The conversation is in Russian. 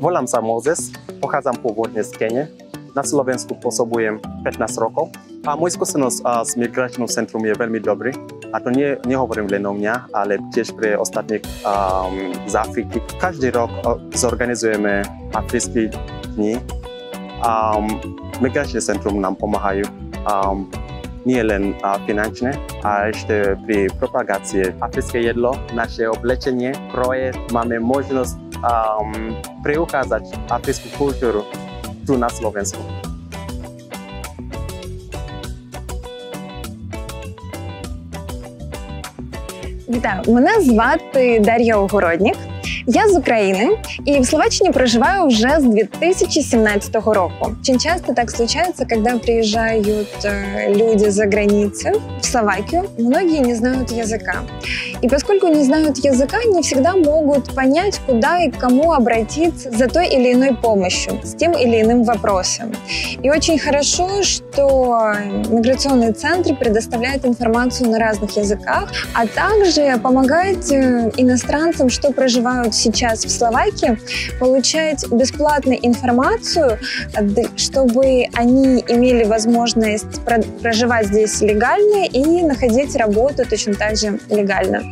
Volám sa Mozes, pochádzam pôvodne z Kene. Na Slovensku pôsobujem 15 rokov a môj skúsenosť s migračným centrum je veľmi dobrý. A to nie, nehovorím len o mňa, ale tiež pre ostatných um, z Afriky. Každý rok zorganizujeme africké dni. Um, migračné centrum nám pomáhajú um, nie len uh, finančne, a ešte pri propagácii africké jedlo, naše oblečenie, projekt, máme možnosť um, preukázať africkú kultúru tu на Словенську. Вітаю, мене звати Дар'я Огороднік. Я з України і в Словаччині проживаю вже з 2017 року. Очень часто так случается, когда приезжают э, люди за границу в Словакию, многие не знают языка. И поскольку не знают языка, не всегда могут понять, куда и к кому обратиться за той или иной помощью, с тем или иным вопросом. И очень хорошо, что миграционный центр предоставляет информацию на разных языках, а также помогает э, иностранцам, что проживают сейчас в Словакии, получать бесплатную информацию, чтобы они имели возможность проживать здесь легально и находить работу точно так же легально.